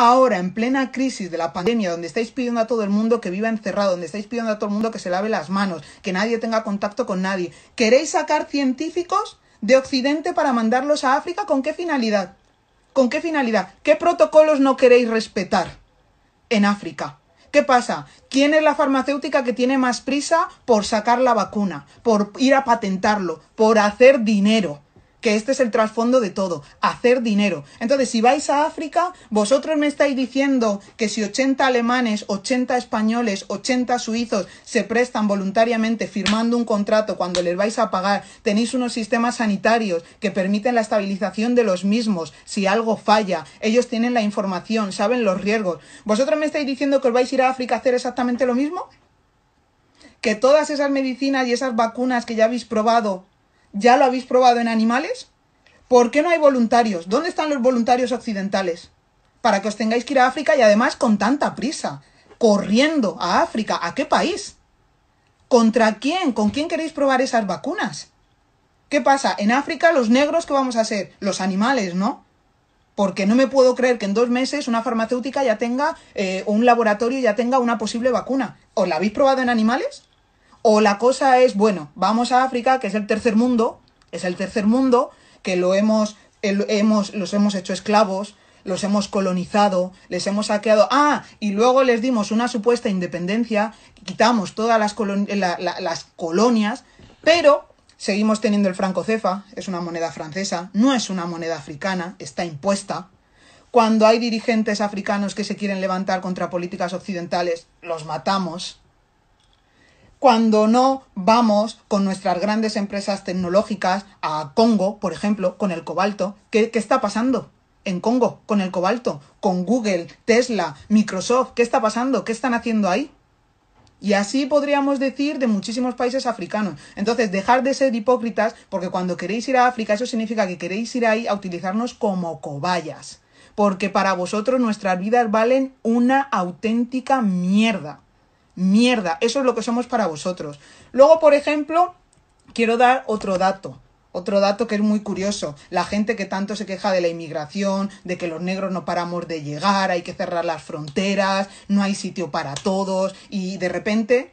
ahora en plena crisis de la pandemia, donde estáis pidiendo a todo el mundo que viva encerrado, donde estáis pidiendo a todo el mundo que se lave las manos, que nadie tenga contacto con nadie, ¿queréis sacar científicos de Occidente para mandarlos a África? ¿Con qué finalidad? ¿Con qué finalidad? ¿Qué protocolos no queréis respetar en África? ¿Qué pasa? ¿Quién es la farmacéutica que tiene más prisa por sacar la vacuna, por ir a patentarlo, por hacer dinero? Que este es el trasfondo de todo, hacer dinero. Entonces, si vais a África, vosotros me estáis diciendo que si 80 alemanes, 80 españoles, 80 suizos se prestan voluntariamente firmando un contrato cuando les vais a pagar, tenéis unos sistemas sanitarios que permiten la estabilización de los mismos, si algo falla, ellos tienen la información, saben los riesgos. ¿Vosotros me estáis diciendo que os vais a ir a África a hacer exactamente lo mismo? que todas esas medicinas y esas vacunas que ya habéis probado ¿Ya lo habéis probado en animales? ¿Por qué no hay voluntarios? ¿Dónde están los voluntarios occidentales? Para que os tengáis que ir a África y además con tanta prisa, corriendo a África. ¿A qué país? ¿Contra quién? ¿Con quién queréis probar esas vacunas? ¿Qué pasa? En África los negros, ¿qué vamos a ser? Los animales, ¿no? Porque no me puedo creer que en dos meses una farmacéutica ya tenga, eh, un laboratorio ya tenga una posible vacuna. ¿Os la habéis probado en animales? O la cosa es, bueno, vamos a África, que es el tercer mundo, es el tercer mundo, que lo hemos, hemos, los hemos hecho esclavos, los hemos colonizado, les hemos saqueado. Ah, y luego les dimos una supuesta independencia, quitamos todas las, las colonias, pero seguimos teniendo el franco cefa, es una moneda francesa, no es una moneda africana, está impuesta. Cuando hay dirigentes africanos que se quieren levantar contra políticas occidentales, los matamos cuando no vamos con nuestras grandes empresas tecnológicas a Congo, por ejemplo, con el cobalto. ¿Qué, está pasando? En Congo, con el cobalto, con Google, Tesla, Microsoft, ¿qué está pasando? ¿Qué están haciendo ahí? Y así podríamos decir de muchísimos países africanos. Entonces, dejar de ser hipócritas, porque cuando queréis ir a África, eso significa que queréis ir ahí a utilizarnos como cobayas. Porque para vosotros nuestras vidas valen una auténtica mierda mierda. Eso es lo que somos para vosotros. Luego, por ejemplo, quiero dar otro dato. Otro dato que es muy curioso, la gente que tanto se queja de la inmigración, de que los negros no paramos de llegar, hay que cerrar las fronteras, no hay sitio para todos y de repente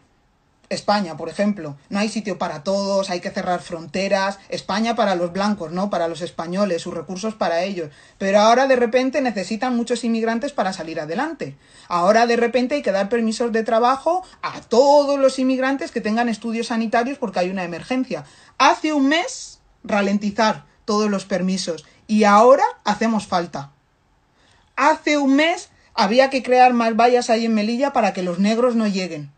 España, por ejemplo, no hay sitio para todos, hay que cerrar fronteras. España para los blancos, ¿no? Para los españoles, sus recursos para ellos. Pero ahora de repente necesitan muchos inmigrantes para salir adelante. Ahora de repente hay que dar permisos de trabajo a todos los inmigrantes que tengan estudios sanitarios porque hay una emergencia. Hace un mes ralentizar todos los permisos y ahora hacemos falta. Hace un mes había que crear más vallas ahí en Melilla para que los negros no lleguen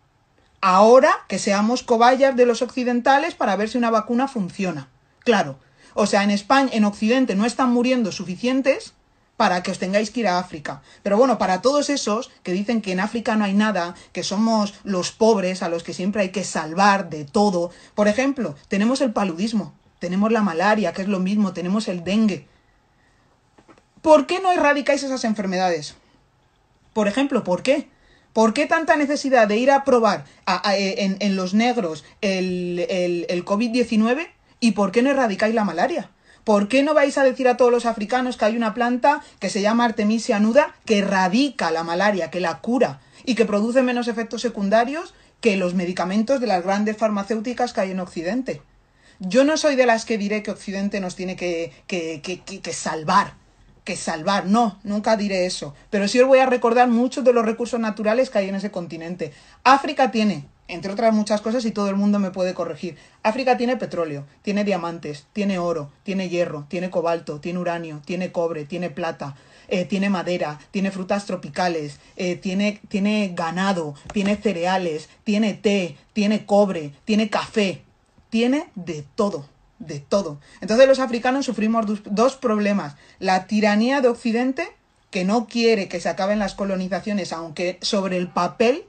ahora que seamos cobayas de los occidentales para ver si una vacuna funciona. Claro, o sea, en España, en Occidente no están muriendo suficientes para que os tengáis que ir a África. Pero bueno, para todos esos que dicen que en África no hay nada, que somos los pobres a los que siempre hay que salvar de todo. Por ejemplo, tenemos el paludismo, tenemos la malaria, que es lo mismo, tenemos el dengue. ¿Por qué no erradicáis esas enfermedades? Por ejemplo, ¿por qué? ¿Por qué tanta necesidad de ir a probar en, los negros el, el, COVID-19 y por qué no erradicáis la malaria? ¿Por qué no vais a decir a todos los africanos que hay una planta que se llama Artemisia nuda que erradica la malaria, que la cura y que produce menos efectos secundarios que los medicamentos de las grandes farmacéuticas que hay en Occidente? Yo no soy de las que diré que Occidente nos tiene que, que salvar que salvar. No, nunca diré eso. Pero sí os voy a recordar muchos de los recursos naturales que hay en ese continente. África tiene, entre otras muchas cosas, y todo el mundo me puede corregir. África tiene petróleo, tiene diamantes, tiene oro, tiene hierro, tiene cobalto, tiene uranio, tiene cobre, tiene plata. Eh, tiene madera, tiene frutas tropicales, eh, tiene, tiene ganado, tiene cereales, tiene té, tiene cobre, tiene café, tiene de todo de todo. Entonces los africanos sufrimos dos problemas. La tiranía de Occidente, que no quiere que se acaben las colonizaciones, aunque sobre el papel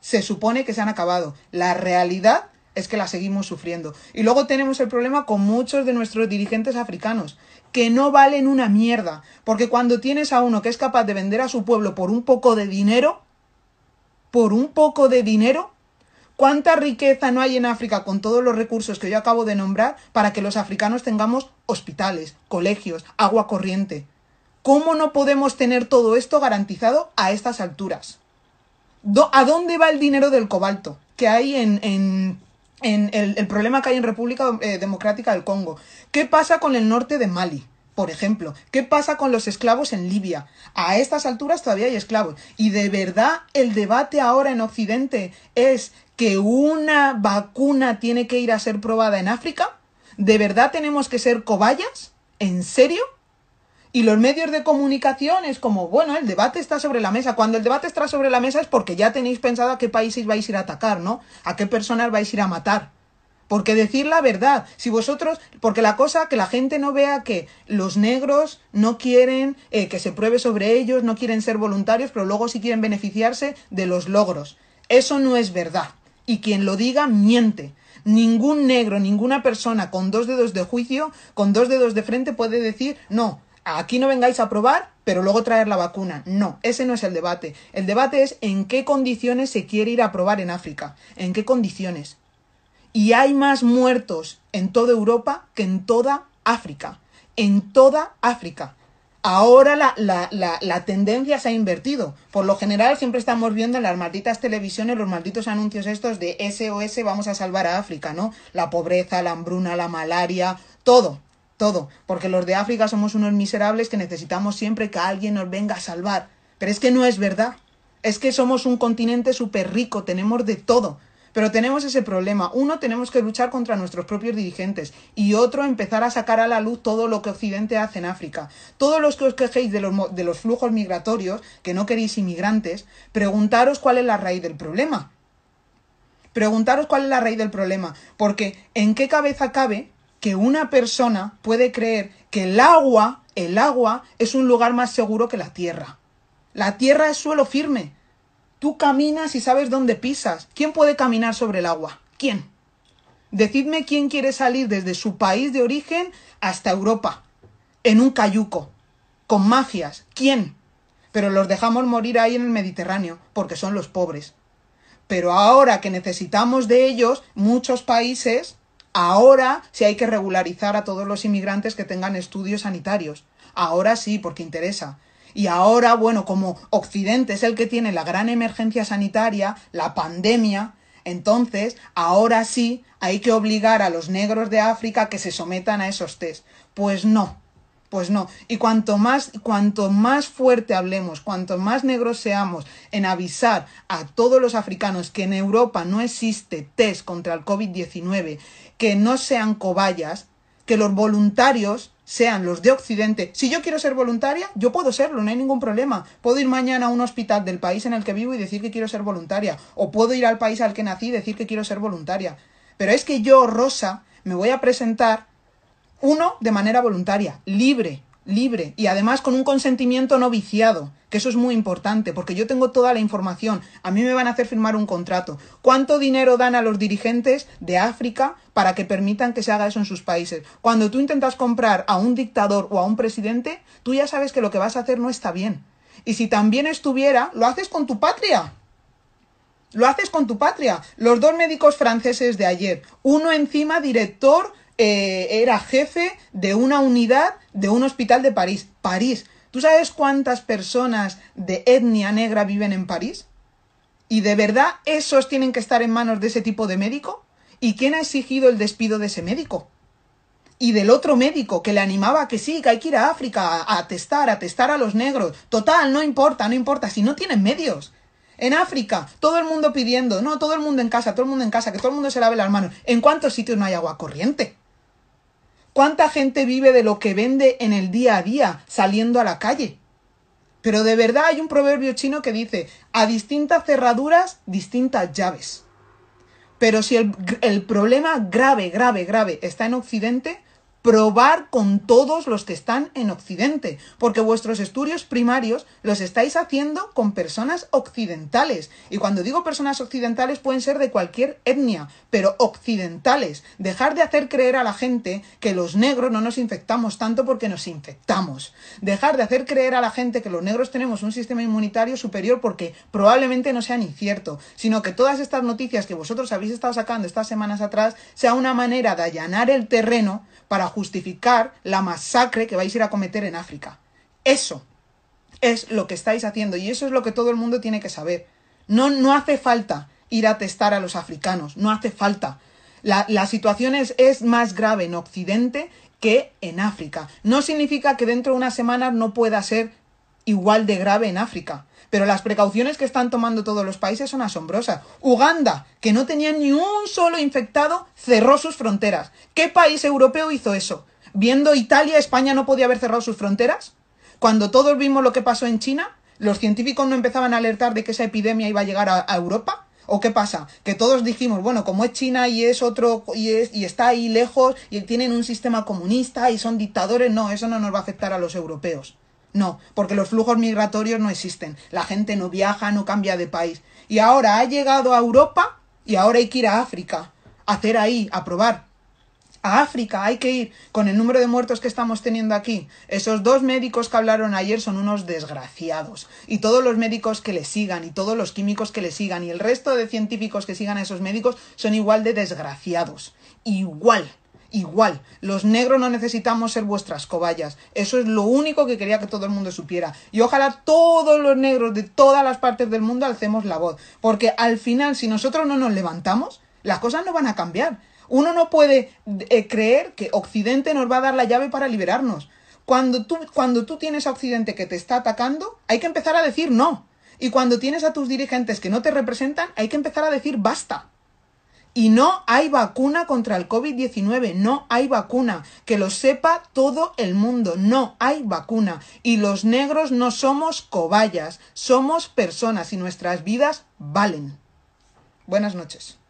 se supone que se han acabado. La realidad es que la seguimos sufriendo. Y luego tenemos el problema con muchos de nuestros dirigentes africanos, que no valen una mierda, porque cuando tienes a uno que es capaz de vender a su pueblo por un poco de dinero, por un poco de dinero, ¿Cuánta riqueza no hay en África con todos los recursos que yo acabo de nombrar para que los africanos tengamos hospitales, colegios, agua corriente? ¿Cómo no podemos tener todo esto garantizado a estas alturas? ¿A dónde va el dinero del cobalto que hay en, en, el, problema que hay en República eh, Democrática del Congo? ¿Qué pasa con el norte de Mali? Por ejemplo, ¿qué pasa con los esclavos en Libia? A estas alturas todavía hay esclavos. ¿Y de verdad el debate ahora en Occidente es que una vacuna tiene que ir a ser probada en África? ¿De verdad tenemos que ser cobayas? ¿En serio? Y los medios de comunicación es como, bueno, el debate está sobre la mesa. Cuando el debate está sobre la mesa es porque ya tenéis pensado a qué países vais a ir a atacar, ¿no? A qué personas vais a ir a matar. Porque decir la verdad, si vosotros, porque la cosa, que la gente no vea que los negros no quieren eh, que se pruebe sobre ellos, no quieren ser voluntarios, pero luego sí quieren beneficiarse de los logros. Eso no es verdad. Y quien lo diga, miente. Ningún negro, ninguna persona con dos dedos de juicio, con dos dedos de frente puede decir, no, aquí no vengáis a probar, pero luego traer la vacuna. No, ese no es el debate. El debate es en qué condiciones se quiere ir a probar en África. ¿En qué condiciones? Y hay más muertos en toda Europa que en toda África. En toda África. Ahora la, la, la, la, tendencia se ha invertido. Por lo general siempre estamos viendo en las malditas televisiones los malditos anuncios estos de SOS vamos a salvar a África, ¿no? La pobreza, la hambruna, la malaria, todo todo, porque los de África somos unos miserables que necesitamos siempre que alguien nos venga a salvar. Pero es que no es verdad. Es que somos un continente súper rico, tenemos de todo. Pero tenemos ese problema. Uno, tenemos que luchar contra nuestros propios dirigentes. Y otro, empezar a sacar a la luz todo lo que Occidente hace en África. Todos los que os quejéis de los, de los flujos migratorios, que no queréis inmigrantes, preguntaros cuál es la raíz del problema. Preguntaros cuál es la raíz del problema. Porque ¿en qué cabeza cabe que una persona puede creer que el agua, el agua, es un lugar más seguro que la tierra. La tierra es suelo firme. Tú caminas y sabes dónde pisas. ¿Quién puede caminar sobre el agua? ¿Quién? Decidme quién quiere salir desde su país de origen hasta Europa, en un cayuco, con mafias. ¿Quién? Pero los dejamos morir ahí en el Mediterráneo, porque son los pobres. Pero ahora que necesitamos de ellos, muchos países Ahora sí hay que regularizar a todos los inmigrantes que tengan estudios sanitarios. Ahora sí, porque interesa. Y ahora, bueno, como Occidente es el que tiene la gran emergencia sanitaria, la pandemia, entonces ahora sí hay que obligar a los negros de África que se sometan a esos test. Pues no. Pues no. Y cuanto más, cuanto más fuerte hablemos, cuanto más negros seamos en avisar a todos los africanos que en Europa no existe test contra el COVID-19, que no sean cobayas, que los voluntarios sean los de Occidente. Si yo quiero ser voluntaria, yo puedo serlo, no hay ningún problema. Puedo ir mañana a un hospital del país en el que vivo y decir que quiero ser voluntaria. O puedo ir al país al que nací y decir que quiero ser voluntaria. Pero es que yo, Rosa, me voy a presentar uno, de manera voluntaria, libre, libre y además con un consentimiento no viciado, que eso es muy importante, porque yo tengo toda la información, a mí me van a hacer firmar un contrato. ¿Cuánto dinero dan a los dirigentes de África para que permitan que se haga eso en sus países? Cuando tú intentas comprar a un dictador o a un presidente, tú ya sabes que lo que vas a hacer no está bien. Y si también estuviera, lo haces con tu patria. Lo haces con tu patria. Los dos médicos franceses de ayer, uno encima director eh, era jefe de una unidad de un hospital de París. París. ¿Tú sabes cuántas personas de etnia negra viven en París? ¿Y de verdad esos tienen que estar en manos de ese tipo de médico? ¿Y quién ha exigido el despido de ese médico? Y del otro médico que le animaba que sí, que hay que ir a África a, a testar, a testar a los negros. Total, no importa, no importa, si no tienen medios. En África, todo el mundo pidiendo, no, todo el mundo en casa, todo el mundo en casa, que todo el mundo se lave las manos. ¿En cuántos sitios no hay agua corriente? ¿Cuánta gente vive de lo que vende en el día a día saliendo a la calle? Pero de verdad hay un proverbio chino que dice, a distintas cerraduras, distintas llaves. Pero si el, el, problema grave, grave, grave está en Occidente, probar con todos los que están en Occidente, porque vuestros estudios primarios los estáis haciendo con personas occidentales. Y cuando digo personas occidentales pueden ser de cualquier etnia, pero occidentales. Dejar de hacer creer a la gente que los negros no nos infectamos tanto porque nos infectamos. Dejar de hacer creer a la gente que los negros tenemos un sistema inmunitario superior porque probablemente no sea ni cierto, sino que todas estas noticias que vosotros habéis estado sacando estas semanas atrás sea una manera de allanar el terreno para justificar la masacre que vais a ir a cometer en África. Eso es lo que estáis haciendo y eso es lo que todo el mundo tiene que saber. No, no hace falta ir a testar a los africanos, no hace falta. La, situación es, es más grave en Occidente que en África. No significa que dentro de unas semanas no pueda ser igual de grave en África. Pero las precauciones que están tomando todos los países son asombrosas. Uganda, que no tenía ni un solo infectado, cerró sus fronteras. ¿Qué país europeo hizo eso? Viendo Italia, España no podía haber cerrado sus fronteras. Cuando todos vimos lo que pasó en China, los científicos no empezaban a alertar de que esa epidemia iba a llegar a, Europa. ¿O qué pasa? Que todos dijimos, bueno, como es China y es otro, y, es, y está ahí lejos, y tienen un sistema comunista y son dictadores, no, eso no nos va a afectar a los europeos. No, porque los flujos migratorios no existen. La gente no viaja, no cambia de país. Y ahora ha llegado a Europa y ahora hay que ir a África. Hacer ahí, a probar. A África hay que ir con el número de muertos que estamos teniendo aquí. Esos dos médicos que hablaron ayer son unos desgraciados. Y todos los médicos que le sigan, y todos los químicos que le sigan, y el resto de científicos que sigan a esos médicos son igual de desgraciados. Igual igual. Los negros no necesitamos ser vuestras cobayas. Eso es lo único que quería que todo el mundo supiera. Y ojalá todos los negros de todas las partes del mundo alcemos la voz. Porque al final, si nosotros no nos levantamos, las cosas no van a cambiar. Uno no puede eh, creer que Occidente nos va a dar la llave para liberarnos. Cuando tú, cuando tú tienes a Occidente que te está atacando, hay que empezar a decir no. Y cuando tienes a tus dirigentes que no te representan, hay que empezar a decir basta. Y no hay vacuna contra el COVID-19, no hay vacuna. Que lo sepa todo el mundo, no hay vacuna. Y los negros no somos cobayas, somos personas y nuestras vidas valen. Buenas noches.